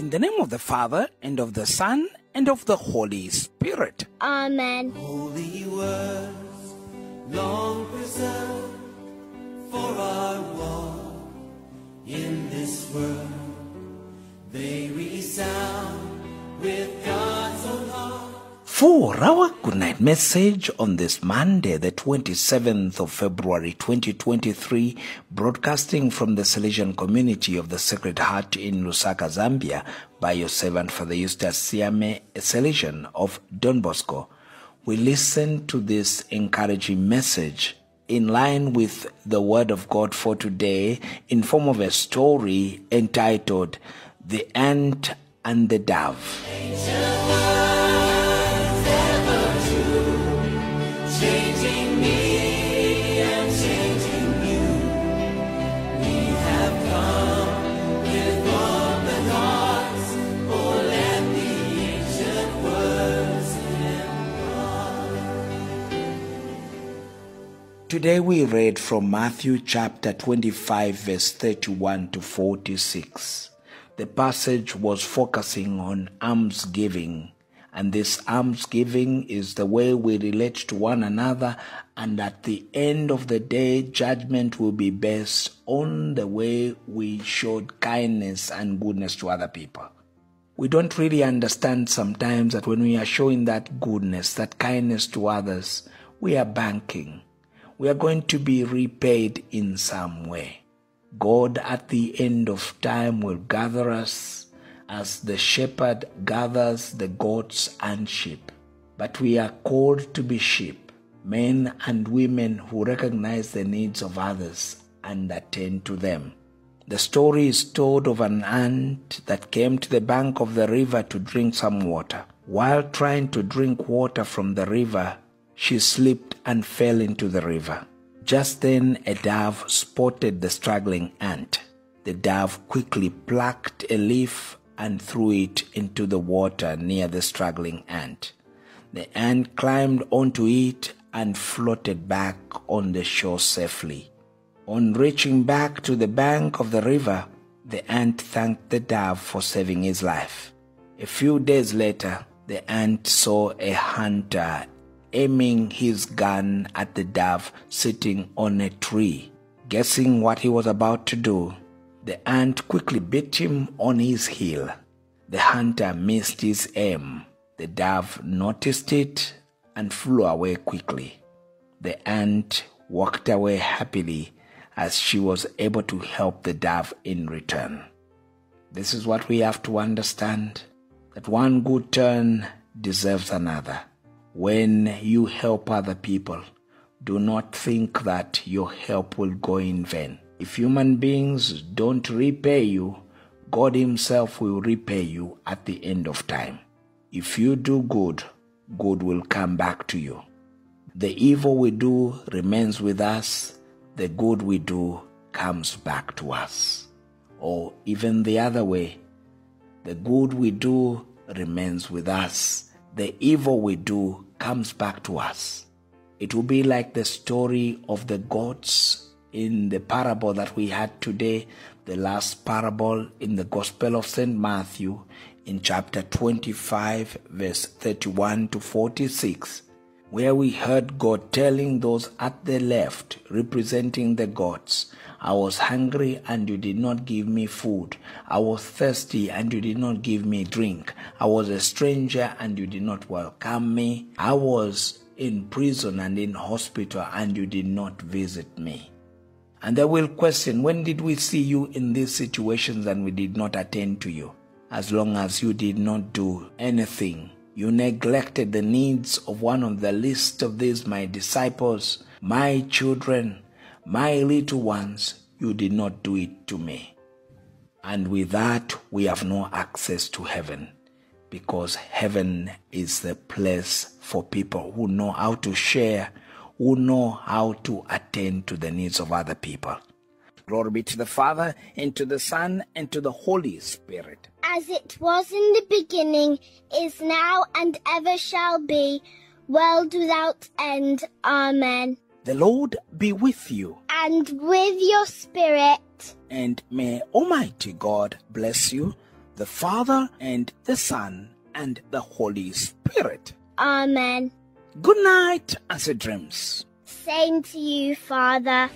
In the name of the Father, and of the Son, and of the Holy Spirit. Amen. Holy words, long preserved for our walk in this world. They resound with God's own heart. For our good night message on this Monday, the 27th of February 2023, broadcasting from the Salesian community of the Sacred Heart in Lusaka, Zambia, by your servant Father Eustace Siame, a Salesian of Don Bosco, we listen to this encouraging message in line with the Word of God for today in form of a story entitled The Ant and the Dove. Today we read from Matthew chapter 25, verse 31 to 46. The passage was focusing on almsgiving, and this almsgiving is the way we relate to one another, and at the end of the day, judgment will be based on the way we showed kindness and goodness to other people. We don't really understand sometimes that when we are showing that goodness, that kindness to others, we are banking. We are going to be repaid in some way. God at the end of time will gather us as the shepherd gathers the goats and sheep. But we are called to be sheep, men and women who recognize the needs of others and attend to them. The story is told of an ant that came to the bank of the river to drink some water. While trying to drink water from the river, she slipped and fell into the river. Just then, a dove spotted the struggling ant. The dove quickly plucked a leaf and threw it into the water near the struggling ant. The ant climbed onto it and floated back on the shore safely. On reaching back to the bank of the river, the ant thanked the dove for saving his life. A few days later, the ant saw a hunter aiming his gun at the dove sitting on a tree. Guessing what he was about to do, the ant quickly bit him on his heel. The hunter missed his aim. The dove noticed it and flew away quickly. The ant walked away happily as she was able to help the dove in return. This is what we have to understand that one good turn deserves another. When you help other people, do not think that your help will go in vain. If human beings don't repay you, God Himself will repay you at the end of time. If you do good, good will come back to you. The evil we do remains with us, the good we do comes back to us. Or even the other way, the good we do remains with us, the evil we do comes back to us. It will be like the story of the goats in the parable that we had today, the last parable in the Gospel of St. Matthew in chapter 25, verse 31 to 46, where we heard God telling those at the left, representing the gods, I was hungry and you did not give me food. I was thirsty and you did not give me drink. I was a stranger and you did not welcome me. I was in prison and in hospital and you did not visit me. And they will question, when did we see you in these situations and we did not attend to you? As long as you did not do anything, you neglected the needs of one of the least of these my disciples, my children, my little ones, you did not do it to me. And with that, we have no access to heaven because heaven is the place for people who know how to share, who know how to attend to the needs of other people. Glory be to the Father, and to the Son, and to the Holy Spirit. As it was in the beginning, is now, and ever shall be, world without end. Amen. The Lord be with you, And with your spirit, and may Almighty God bless you, the Father and the Son and the Holy Spirit. Amen. Good night, Acid Dreams. Same to you, Father.